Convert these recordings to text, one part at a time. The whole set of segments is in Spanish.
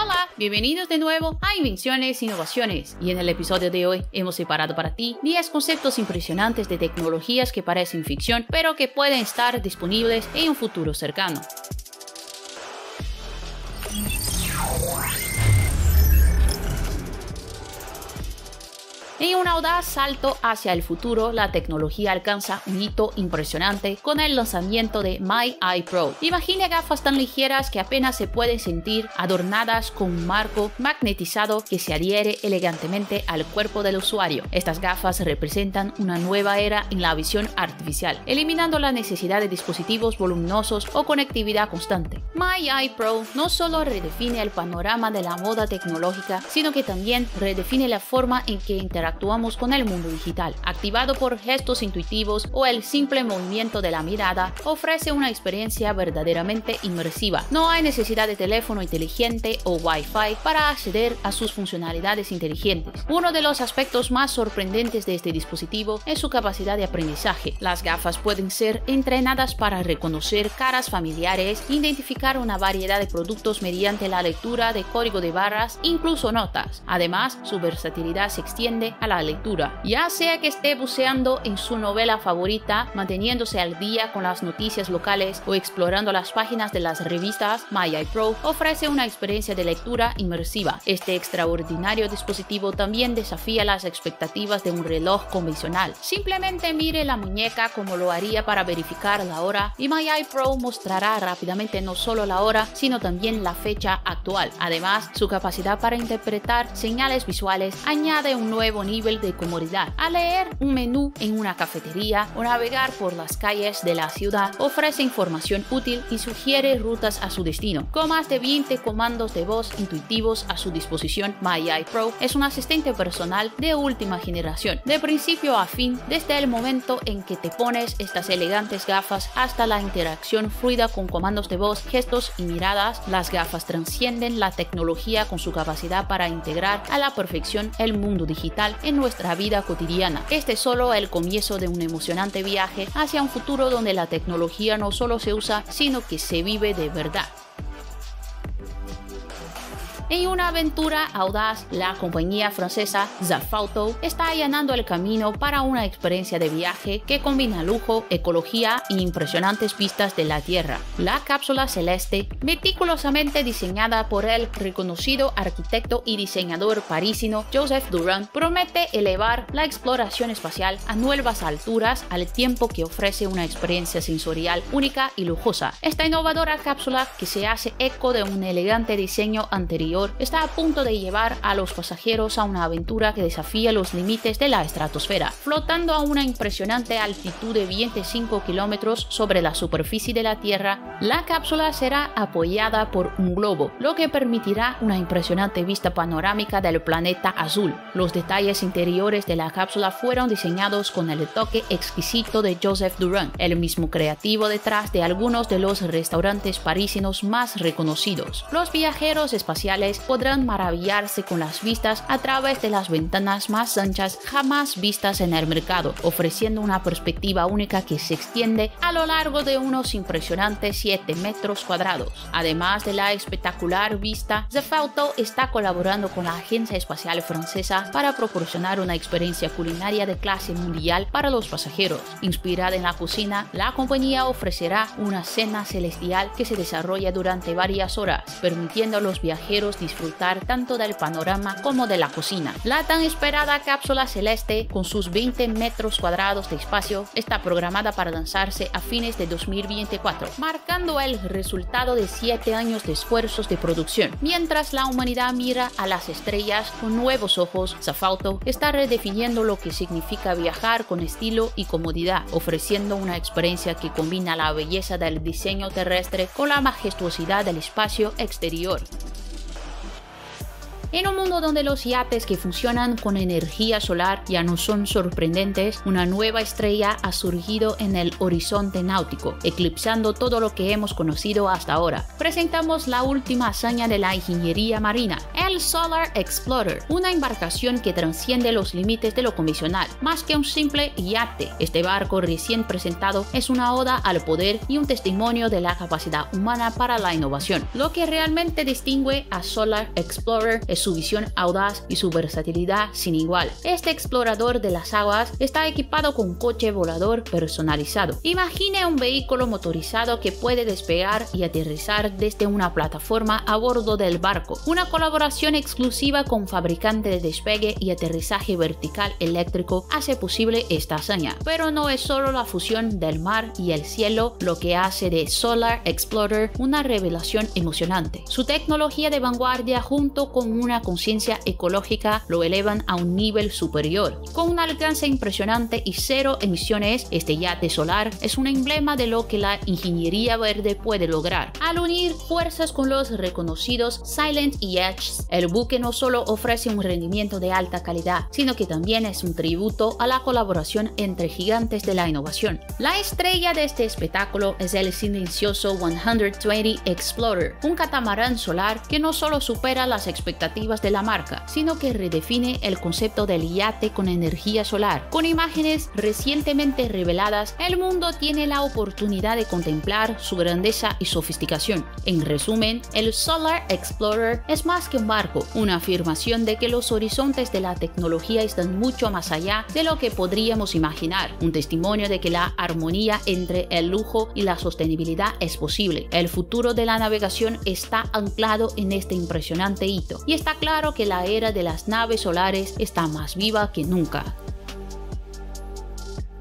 Hola, bienvenidos de nuevo a Invenciones e Innovaciones. Y en el episodio de hoy hemos separado para ti 10 conceptos impresionantes de tecnologías que parecen ficción, pero que pueden estar disponibles en un futuro cercano. En un audaz salto hacia el futuro, la tecnología alcanza un hito impresionante con el lanzamiento de My Eye Pro. Imagine gafas tan ligeras que apenas se pueden sentir, adornadas con un marco magnetizado que se adhiere elegantemente al cuerpo del usuario. Estas gafas representan una nueva era en la visión artificial, eliminando la necesidad de dispositivos voluminosos o conectividad constante. My Eye Pro no solo redefine el panorama de la moda tecnológica, sino que también redefine la forma en que interactuamos actuamos con el mundo digital. Activado por gestos intuitivos o el simple movimiento de la mirada, ofrece una experiencia verdaderamente inmersiva. No hay necesidad de teléfono inteligente o Wi-Fi para acceder a sus funcionalidades inteligentes. Uno de los aspectos más sorprendentes de este dispositivo es su capacidad de aprendizaje. Las gafas pueden ser entrenadas para reconocer caras familiares, identificar una variedad de productos mediante la lectura de código de barras, incluso notas. Además, su versatilidad se extiende a la lectura, ya sea que esté buceando en su novela favorita, manteniéndose al día con las noticias locales o explorando las páginas de las revistas, My Pro ofrece una experiencia de lectura inmersiva. Este extraordinario dispositivo también desafía las expectativas de un reloj convencional. Simplemente mire la muñeca como lo haría para verificar la hora y My Pro mostrará rápidamente no solo la hora, sino también la fecha actual. Además, su capacidad para interpretar señales visuales añade un nuevo nivel de comodidad. Al leer un menú en una cafetería o navegar por las calles de la ciudad, ofrece información útil y sugiere rutas a su destino. Con más de 20 comandos de voz intuitivos a su disposición, My Pro es un asistente personal de última generación. De principio a fin, desde el momento en que te pones estas elegantes gafas hasta la interacción fluida con comandos de voz, gestos y miradas, las gafas transcienden la tecnología con su capacidad para integrar a la perfección el mundo digital en nuestra vida cotidiana. Este es solo el comienzo de un emocionante viaje hacia un futuro donde la tecnología no solo se usa, sino que se vive de verdad. En una aventura audaz, la compañía francesa Zafauto está allanando el camino para una experiencia de viaje que combina lujo, ecología e impresionantes vistas de la Tierra. La cápsula celeste, meticulosamente diseñada por el reconocido arquitecto y diseñador parisino Joseph Durand, promete elevar la exploración espacial a nuevas alturas al tiempo que ofrece una experiencia sensorial única y lujosa. Esta innovadora cápsula, que se hace eco de un elegante diseño anterior, está a punto de llevar a los pasajeros a una aventura que desafía los límites de la estratosfera, flotando a una impresionante altitud de 25 kilómetros sobre la superficie de la Tierra. La cápsula será apoyada por un globo, lo que permitirá una impresionante vista panorámica del planeta azul. Los detalles interiores de la cápsula fueron diseñados con el toque exquisito de Joseph Durand, el mismo creativo detrás de algunos de los restaurantes parisinos más reconocidos. Los viajeros espaciales podrán maravillarse con las vistas a través de las ventanas más anchas jamás vistas en el mercado, ofreciendo una perspectiva única que se extiende a lo largo de unos impresionantes 7 metros cuadrados. Además de la espectacular vista, Zefauto está colaborando con la Agencia Espacial Francesa para proporcionar una experiencia culinaria de clase mundial para los pasajeros. Inspirada en la cocina, la compañía ofrecerá una cena celestial que se desarrolla durante varias horas, permitiendo a los viajeros disfrutar tanto del panorama como de la cocina. La tan esperada cápsula celeste, con sus 20 metros cuadrados de espacio, está programada para lanzarse a fines de 2024, marcando el resultado de 7 años de esfuerzos de producción. Mientras la humanidad mira a las estrellas con nuevos ojos, Zafauto está redefiniendo lo que significa viajar con estilo y comodidad, ofreciendo una experiencia que combina la belleza del diseño terrestre con la majestuosidad del espacio exterior. En un mundo donde los yates que funcionan con energía solar ya no son sorprendentes, una nueva estrella ha surgido en el horizonte náutico, eclipsando todo lo que hemos conocido hasta ahora. Presentamos la última hazaña de la ingeniería marina, el Solar Explorer, una embarcación que transciende los límites de lo convencional, más que un simple yate. Este barco recién presentado es una oda al poder y un testimonio de la capacidad humana para la innovación. Lo que realmente distingue a Solar Explorer es su visión audaz y su versatilidad sin igual. Este explorador de las aguas está equipado con un coche volador personalizado. Imagine un vehículo motorizado que puede despegar y aterrizar desde una plataforma a bordo del barco. Una colaboración exclusiva con fabricante de despegue y aterrizaje vertical eléctrico hace posible esta hazaña. Pero no es solo la fusión del mar y el cielo lo que hace de Solar Explorer una revelación emocionante. Su tecnología de vanguardia junto con una conciencia ecológica lo elevan a un nivel superior. Con un alcance impresionante y cero emisiones, este yate solar es un emblema de lo que la ingeniería verde puede lograr. Al unir fuerzas con los reconocidos Silent y Edge, el buque no solo ofrece un rendimiento de alta calidad, sino que también es un tributo a la colaboración entre gigantes de la innovación. La estrella de este espectáculo es el silencioso 120 Explorer, un catamarán solar que no solo supera las expectativas de la marca, sino que redefine el concepto del yate con energía solar. Con imágenes recientemente reveladas, el mundo tiene la oportunidad de contemplar su grandeza y sofisticación. En resumen, el Solar Explorer es más que un barco, una afirmación de que los horizontes de la tecnología están mucho más allá de lo que podríamos imaginar, un testimonio de que la armonía entre el lujo y la sostenibilidad es posible. El futuro de la navegación está anclado en este impresionante hito, y está claro que la era de las naves solares está más viva que nunca.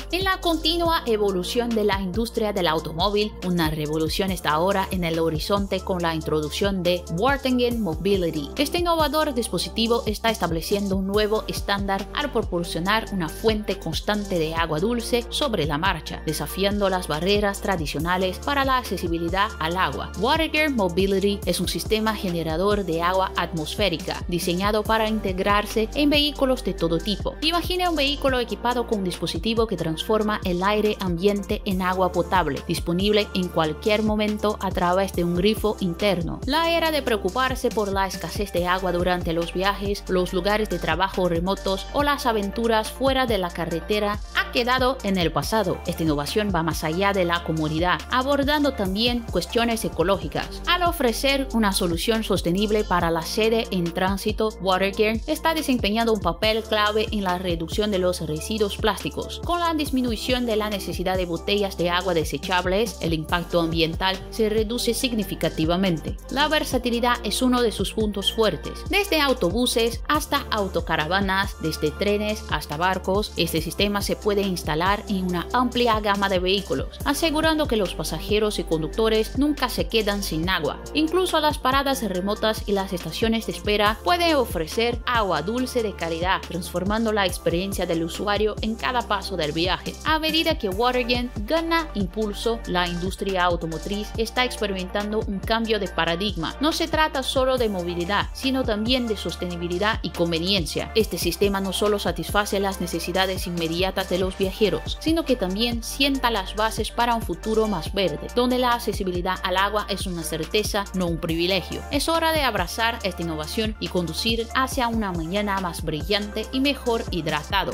En la continua evolución de la industria del automóvil, una revolución está ahora en el horizonte con la introducción de Wartingen Mobility. Este innovador dispositivo está estableciendo un nuevo estándar al proporcionar una fuente constante de agua dulce sobre la marcha, desafiando las barreras tradicionales para la accesibilidad al agua. Wartingen Mobility es un sistema generador de agua atmosférica diseñado para integrarse en vehículos de todo tipo. Imagine un vehículo equipado con un dispositivo que transforma transforma el aire ambiente en agua potable, disponible en cualquier momento a través de un grifo interno. La era de preocuparse por la escasez de agua durante los viajes, los lugares de trabajo remotos o las aventuras fuera de la carretera ha quedado en el pasado. Esta innovación va más allá de la comodidad, abordando también cuestiones ecológicas. Al ofrecer una solución sostenible para la sede en tránsito, Watercare está desempeñando un papel clave en la reducción de los residuos plásticos, con la disminución de la necesidad de botellas de agua desechables, el impacto ambiental se reduce significativamente. La versatilidad es uno de sus puntos fuertes. Desde autobuses hasta autocaravanas, desde trenes hasta barcos, este sistema se puede instalar en una amplia gama de vehículos, asegurando que los pasajeros y conductores nunca se quedan sin agua. Incluso las paradas remotas y las estaciones de espera pueden ofrecer agua dulce de calidad, transformando la experiencia del usuario en cada paso del viaje. A medida que Watergen gana impulso, la industria automotriz está experimentando un cambio de paradigma. No se trata solo de movilidad, sino también de sostenibilidad y conveniencia. Este sistema no solo satisface las necesidades inmediatas de los viajeros, sino que también sienta las bases para un futuro más verde, donde la accesibilidad al agua es una certeza, no un privilegio. Es hora de abrazar esta innovación y conducir hacia una mañana más brillante y mejor hidratado.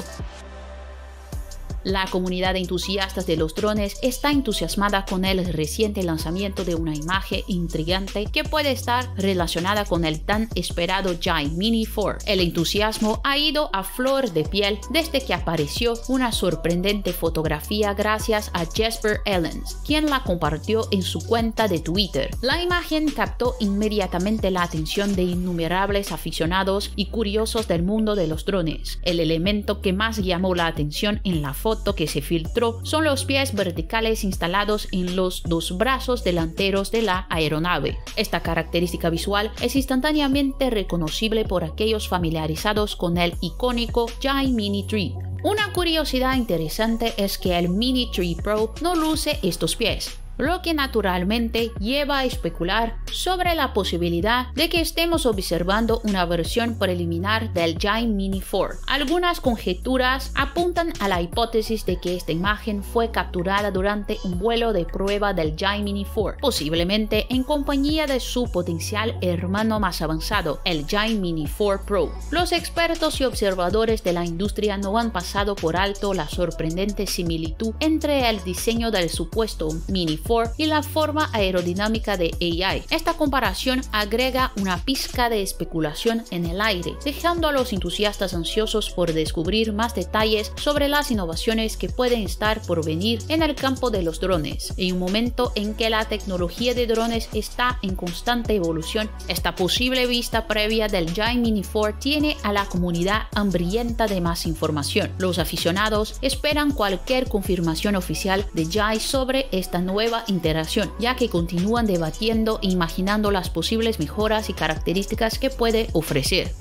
La comunidad de entusiastas de los drones está entusiasmada con el reciente lanzamiento de una imagen intrigante que puede estar relacionada con el tan esperado Giant Mini 4. El entusiasmo ha ido a flor de piel desde que apareció una sorprendente fotografía gracias a Jasper Ellens, quien la compartió en su cuenta de Twitter. La imagen captó inmediatamente la atención de innumerables aficionados y curiosos del mundo de los drones. El elemento que más llamó la atención en la foto que se filtró son los pies verticales instalados en los dos brazos delanteros de la aeronave. Esta característica visual es instantáneamente reconocible por aquellos familiarizados con el icónico Giant Mini 3, una curiosidad interesante es que el Mini 3 Pro no luce estos pies. Lo que naturalmente lleva a especular sobre la posibilidad de que estemos observando una versión preliminar del Giant Mini 4. Algunas conjeturas apuntan a la hipótesis de que esta imagen fue capturada durante un vuelo de prueba del Giant Mini 4, posiblemente en compañía de su potencial hermano más avanzado, el Giant Mini 4 Pro. Los expertos y observadores de la industria no han pasado por alto la sorprendente similitud entre el diseño del supuesto Mini 4 y la forma aerodinámica de AI. Esta comparación agrega una pizca de especulación en el aire, dejando a los entusiastas ansiosos por descubrir más detalles sobre las innovaciones que pueden estar por venir en el campo de los drones. En un momento en que la tecnología de drones está en constante evolución, esta posible vista previa del Giant Mini 4 tiene a la comunidad hambrienta de más información. Los aficionados esperan cualquier confirmación oficial de Jai sobre esta interacción, ya que continúan debatiendo e imaginando las posibles mejoras y características que puede ofrecer.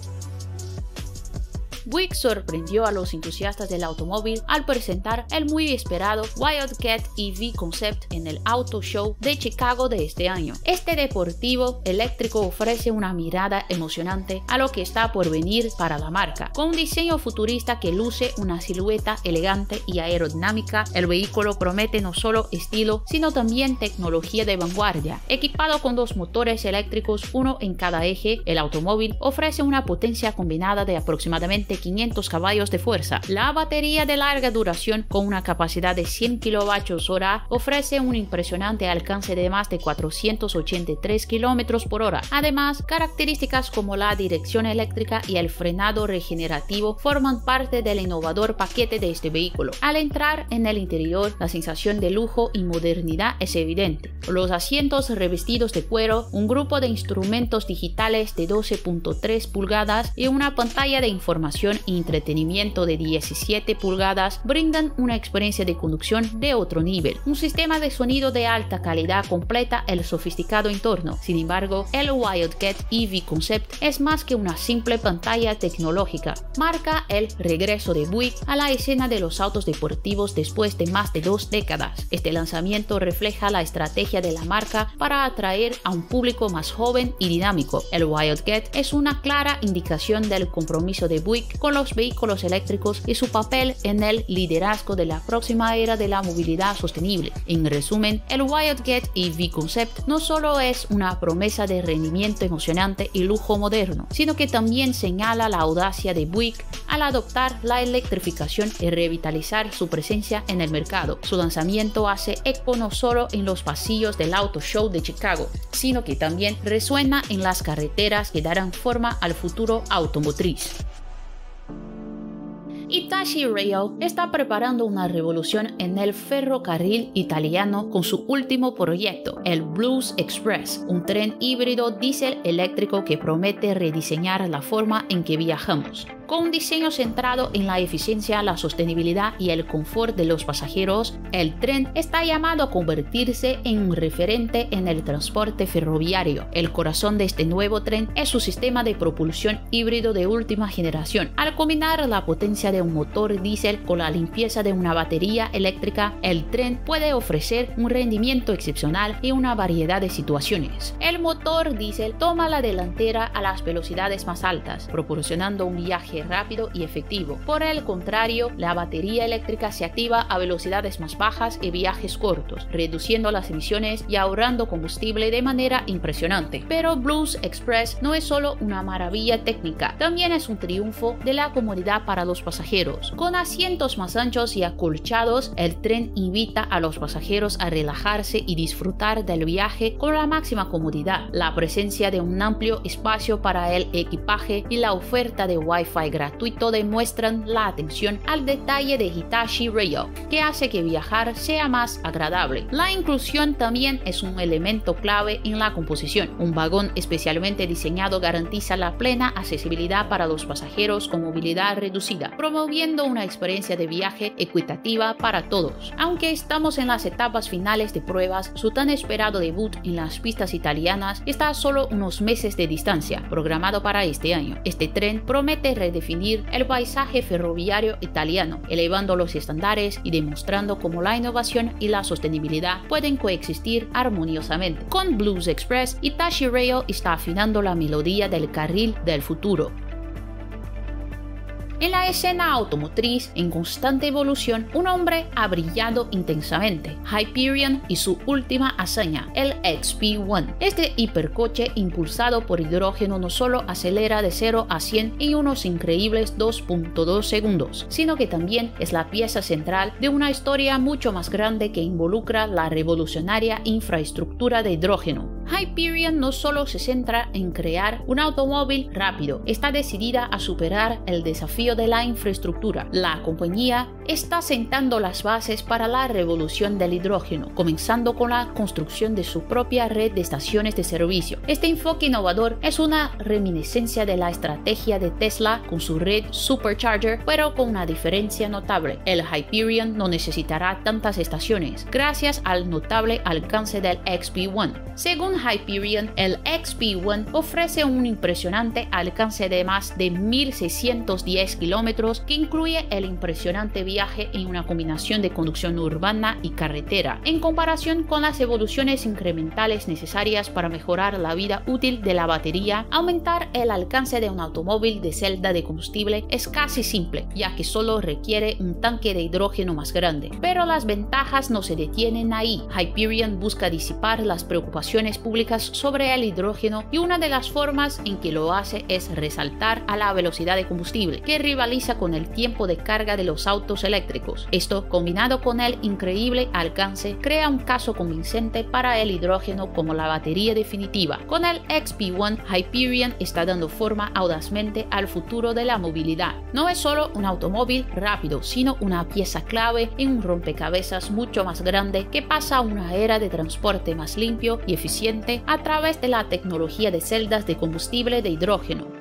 Buick sorprendió a los entusiastas del automóvil al presentar el muy esperado Wildcat EV Concept en el Auto Show de Chicago de este año. Este deportivo eléctrico ofrece una mirada emocionante a lo que está por venir para la marca. Con un diseño futurista que luce una silueta elegante y aerodinámica, el vehículo promete no solo estilo, sino también tecnología de vanguardia. Equipado con dos motores eléctricos, uno en cada eje, el automóvil ofrece una potencia combinada de aproximadamente 500 caballos de fuerza. La batería de larga duración con una capacidad de 100 kWh ofrece un impresionante alcance de más de 483 km por hora. Además, características como la dirección eléctrica y el frenado regenerativo forman parte del innovador paquete de este vehículo. Al entrar en el interior, la sensación de lujo y modernidad es evidente. Los asientos revestidos de cuero, un grupo de instrumentos digitales de 12.3 pulgadas y una pantalla de información y entretenimiento de 17 pulgadas brindan una experiencia de conducción de otro nivel. Un sistema de sonido de alta calidad completa el sofisticado entorno. Sin embargo, el Wildcat EV Concept es más que una simple pantalla tecnológica. Marca el regreso de Buick a la escena de los autos deportivos después de más de dos décadas. Este lanzamiento refleja la estrategia de la marca para atraer a un público más joven y dinámico. El Wildcat es una clara indicación del compromiso de Buick con los vehículos eléctricos y su papel en el liderazgo de la próxima era de la movilidad sostenible. En resumen, el Wildcat EV Concept no solo es una promesa de rendimiento emocionante y lujo moderno, sino que también señala la audacia de Buick al adoptar la electrificación y revitalizar su presencia en el mercado. Su lanzamiento hace eco no solo en los pasillos del Auto Show de Chicago, sino que también resuena en las carreteras que darán forma al futuro automotriz. Itachi Rail está preparando una revolución en el ferrocarril italiano con su último proyecto, el Blues Express, un tren híbrido diésel eléctrico que promete rediseñar la forma en que viajamos. Con un diseño centrado en la eficiencia, la sostenibilidad y el confort de los pasajeros, el tren está llamado a convertirse en un referente en el transporte ferroviario. El corazón de este nuevo tren es su sistema de propulsión híbrido de última generación. Al combinar la potencia de un motor diésel con la limpieza de una batería eléctrica, el tren puede ofrecer un rendimiento excepcional en una variedad de situaciones. El motor diésel toma la delantera a las velocidades más altas, proporcionando un viaje rápido y efectivo. Por el contrario, la batería eléctrica se activa a velocidades más bajas y viajes cortos, reduciendo las emisiones y ahorrando combustible de manera impresionante. Pero Blues Express no es solo una maravilla técnica, también es un triunfo de la comodidad para los pasajeros. Con asientos más anchos y acolchados, el tren invita a los pasajeros a relajarse y disfrutar del viaje con la máxima comodidad. La presencia de un amplio espacio para el equipaje y la oferta de Wi-Fi gratuito demuestran la atención al detalle de Hitachi Rail, que hace que viajar sea más agradable. La inclusión también es un elemento clave en la composición. Un vagón especialmente diseñado garantiza la plena accesibilidad para los pasajeros con movilidad reducida, promoviendo una experiencia de viaje equitativa para todos. Aunque estamos en las etapas finales de pruebas, su tan esperado debut en las pistas italianas está a solo unos meses de distancia, programado para este año. Este tren promete redefinir el paisaje ferroviario italiano, elevando los estándares y demostrando cómo la innovación y la sostenibilidad pueden coexistir armoniosamente. Con Blues Express, Itachi Rail está afinando la melodía del carril del futuro, en la escena automotriz en constante evolución, un hombre ha brillado intensamente, Hyperion y su última hazaña, el XP-1. Este hipercoche impulsado por hidrógeno no solo acelera de 0 a 100 en unos increíbles 2.2 segundos, sino que también es la pieza central de una historia mucho más grande que involucra la revolucionaria infraestructura de hidrógeno, Hyperion no solo se centra en crear un automóvil rápido, está decidida a superar el desafío de la infraestructura. La compañía está sentando las bases para la revolución del hidrógeno, comenzando con la construcción de su propia red de estaciones de servicio. Este enfoque innovador es una reminiscencia de la estrategia de Tesla con su red Supercharger, pero con una diferencia notable. El Hyperion no necesitará tantas estaciones, gracias al notable alcance del XP1. Según Hyperion, el XP-1 ofrece un impresionante alcance de más de 1610 kilómetros que incluye el impresionante viaje en una combinación de conducción urbana y carretera, en comparación con las evoluciones incrementales necesarias para mejorar la vida útil de la batería, aumentar el alcance de un automóvil de celda de combustible es casi simple, ya que solo requiere un tanque de hidrógeno más grande. Pero las ventajas no se detienen ahí. Hyperion busca disipar las preocupaciones públicas sobre el hidrógeno y una de las formas en que lo hace es resaltar a la velocidad de combustible, que rivaliza con el tiempo de carga de los autos eléctricos. Esto, combinado con el increíble alcance, crea un caso convincente para el hidrógeno como la batería definitiva. Con el XP1, Hyperion está dando forma audazmente al futuro de la movilidad. No es solo un automóvil rápido, sino una pieza clave en un rompecabezas mucho más grande que pasa a una era de transporte más limpio y eficiente a través de la tecnología de celdas de combustible de hidrógeno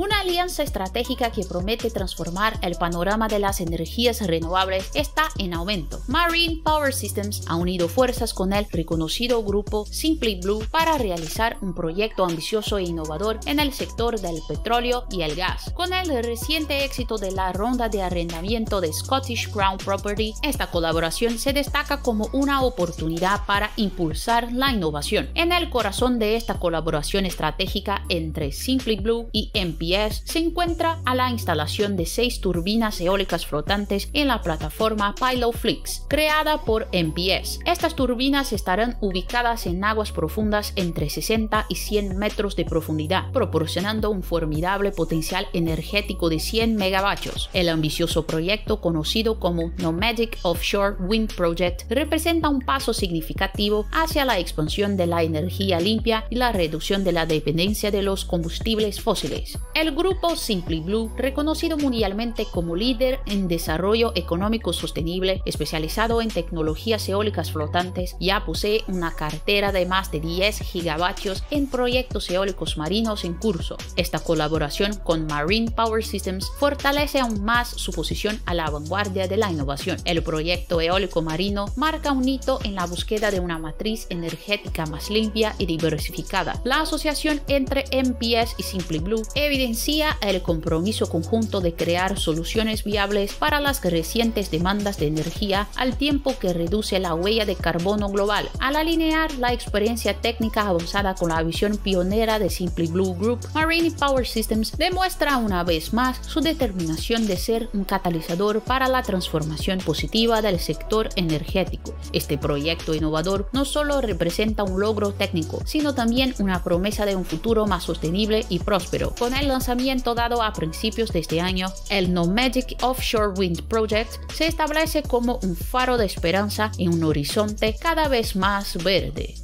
una alianza estratégica que promete transformar el panorama de las energías renovables está en aumento. Marine Power Systems ha unido fuerzas con el reconocido grupo Simply Blue para realizar un proyecto ambicioso e innovador en el sector del petróleo y el gas. Con el reciente éxito de la ronda de arrendamiento de Scottish Crown Property, esta colaboración se destaca como una oportunidad para impulsar la innovación. En el corazón de esta colaboración estratégica entre Simply Blue y MP se encuentra a la instalación de seis turbinas eólicas flotantes en la plataforma Pilotflix, creada por MPS. Estas turbinas estarán ubicadas en aguas profundas entre 60 y 100 metros de profundidad, proporcionando un formidable potencial energético de 100 megavatios. El ambicioso proyecto conocido como Nomadic Offshore Wind Project representa un paso significativo hacia la expansión de la energía limpia y la reducción de la dependencia de los combustibles fósiles. El grupo Simply Blue, reconocido mundialmente como líder en desarrollo económico sostenible, especializado en tecnologías eólicas flotantes, ya posee una cartera de más de 10 gigavatios en proyectos eólicos marinos en curso. Esta colaboración con Marine Power Systems fortalece aún más su posición a la vanguardia de la innovación. El proyecto eólico marino marca un hito en la búsqueda de una matriz energética más limpia y diversificada. La asociación entre MPS y Simply Blue evidencia el compromiso conjunto de crear soluciones viables para las crecientes demandas de energía al tiempo que reduce la huella de carbono global. Al alinear la experiencia técnica avanzada con la visión pionera de Simply Blue Group, Marine Power Systems demuestra una vez más su determinación de ser un catalizador para la transformación positiva del sector energético. Este proyecto innovador no solo representa un logro técnico, sino también una promesa de un futuro más sostenible y próspero. Con el lanzamiento dado a principios de este año, el No Magic Offshore Wind Project se establece como un faro de esperanza en un horizonte cada vez más verde.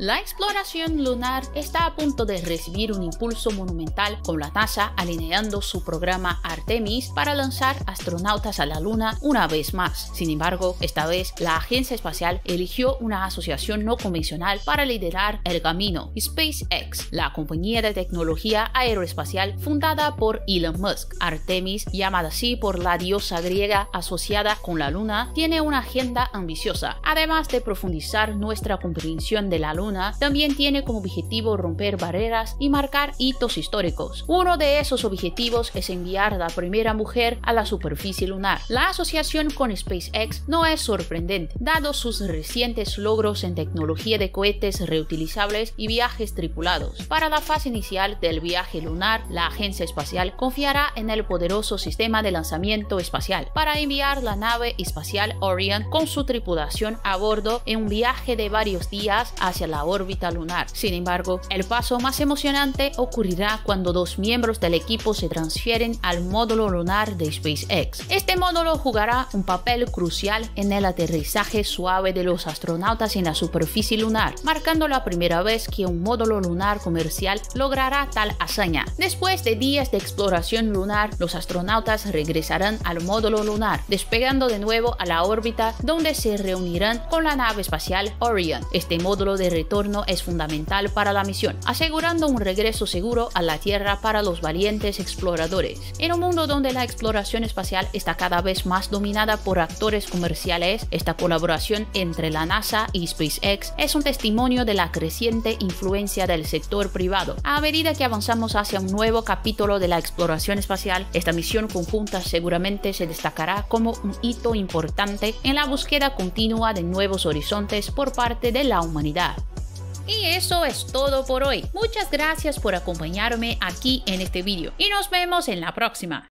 La exploración lunar está a punto de recibir un impulso monumental con la NASA alineando su programa Artemis para lanzar astronautas a la Luna una vez más. Sin embargo, esta vez la agencia espacial eligió una asociación no convencional para liderar el camino, SpaceX, la compañía de tecnología aeroespacial fundada por Elon Musk. Artemis, llamada así por la diosa griega asociada con la Luna, tiene una agenda ambiciosa. Además de profundizar nuestra comprensión de la Luna, también tiene como objetivo romper barreras y marcar hitos históricos. Uno de esos objetivos es enviar a la primera mujer a la superficie lunar. La asociación con SpaceX no es sorprendente, dado sus recientes logros en tecnología de cohetes reutilizables y viajes tripulados. Para la fase inicial del viaje lunar, la agencia espacial confiará en el poderoso sistema de lanzamiento espacial para enviar la nave espacial Orion con su tripulación a bordo en un viaje de varios días hacia la órbita lunar. Sin embargo, el paso más emocionante ocurrirá cuando dos miembros del equipo se transfieren al módulo lunar de SpaceX. Este módulo jugará un papel crucial en el aterrizaje suave de los astronautas en la superficie lunar, marcando la primera vez que un módulo lunar comercial logrará tal hazaña. Después de días de exploración lunar, los astronautas regresarán al módulo lunar, despegando de nuevo a la órbita donde se reunirán con la nave espacial Orion. Este módulo de es fundamental para la misión, asegurando un regreso seguro a la Tierra para los valientes exploradores. En un mundo donde la exploración espacial está cada vez más dominada por actores comerciales, esta colaboración entre la NASA y SpaceX es un testimonio de la creciente influencia del sector privado. A medida que avanzamos hacia un nuevo capítulo de la exploración espacial, esta misión conjunta seguramente se destacará como un hito importante en la búsqueda continua de nuevos horizontes por parte de la humanidad. Y eso es todo por hoy. Muchas gracias por acompañarme aquí en este vídeo y nos vemos en la próxima.